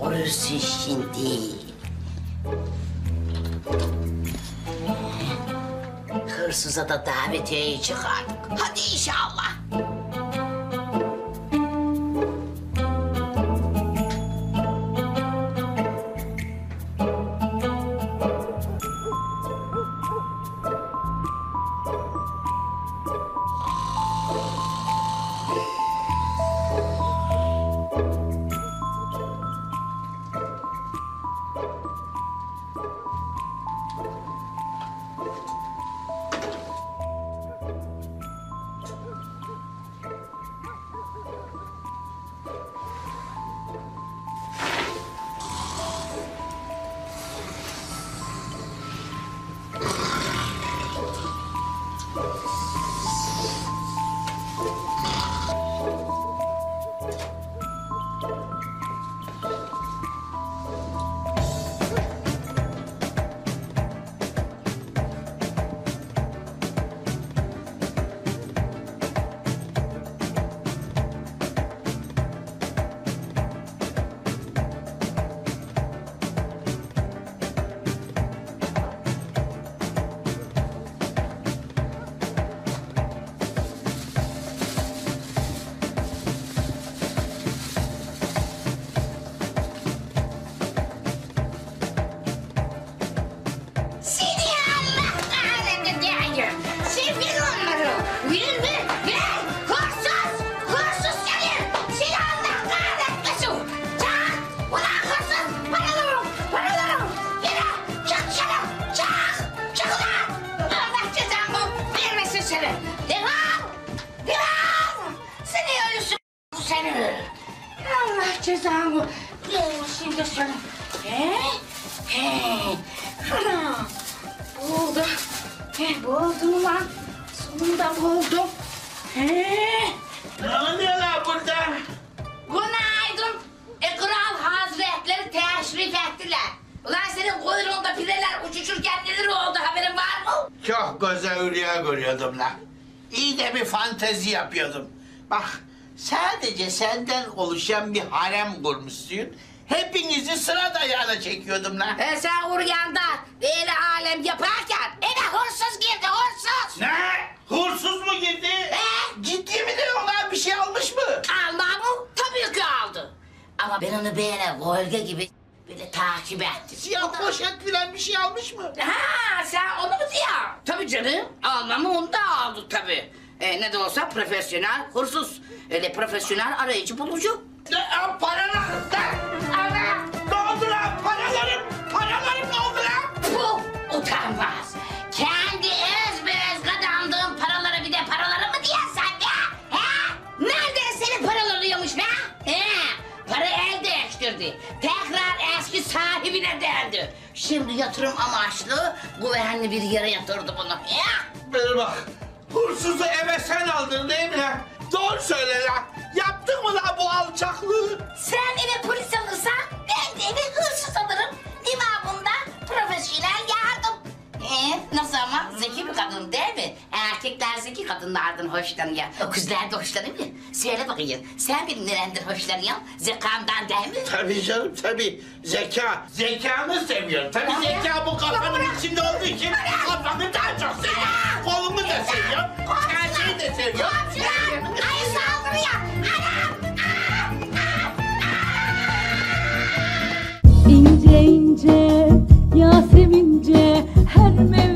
olursun şimdi. Hırsıza da davetiyeyi çıkardık. Hadi inşallah. Allah cezanı vermesin de seni. He? He. Ana. Oldu. He, buldum lan. Sonunda buldum. He. Ne oluyor lan burada? Günaydın. E, kral hazretleri teşrif ettiler. Ulan senin kuyruğunda pireler uçuşurken neler oldu haberin var mı? Çok güzel rüya görüyordum lan. İyi de bir fantezi yapıyordum. Bak sadece senden oluşan bir harem kurmuşsun. Hepinizi sıra dayağına çekiyordum lan. E, sen rüyanda böyle alem yaparken eve hırsız girdi hırsız. Ne? Hırsız mı girdi? He? Ciddi mi diyorsun lan? Bir şey almış mı? Alma mı? Tabii ki aldı. Ama ben onu böyle gölge gibi böyle takip ettim. Siyah poşet filan bir şey almış mı? Ha sen onu mu diyorsun? Tabii canım. Almamı onu da aldı tabii. E, ne de olsa profesyonel hırsız. Öyle profesyonel arayıcı bulucu. Ne? Aa, Paralar. Lan! Ana! Ne oldu lan? Paralarım. Paralarım ne oldu lan? Puh! Utanmaz. Kendi öz bez kazandığın paraları bir de paraları mı diyorsun sen be? He? Nereden senin paralarıymış be? He? Para el değiştirdi. Tekrar eski sahibine döndü. Şimdi yatırım amaçlı güvenli bir yere yatırdı bunu. Ya! Bana bak. Hırsızı eve sen aldın değil mi lan? Doğru söyle lan. Yaptın mı lan bu alçaklığı? Sen eve polis alırsan ben de eve hırsız alırım. Devamında profesyonel yardım. Ee, nasıl ama? Zeki bir kadın değil mi? Erkekler zeki kadınlardan hoşlanıyor. O kızlar da hoşlanıyor mu? Söyle bakayım. Sen benim nereden hoşlanıyorsun? Zekamdan değil mi? Tabii canım tabii. Zeka. Zekanı seviyorum. Tabii zeka bu kafanın içinde olduğu için kafanı daha çok seviyorum seviyor. Terziyi. Komşular! Ay saldırıyor! Anam! İnce ince, Yasemince, her meyve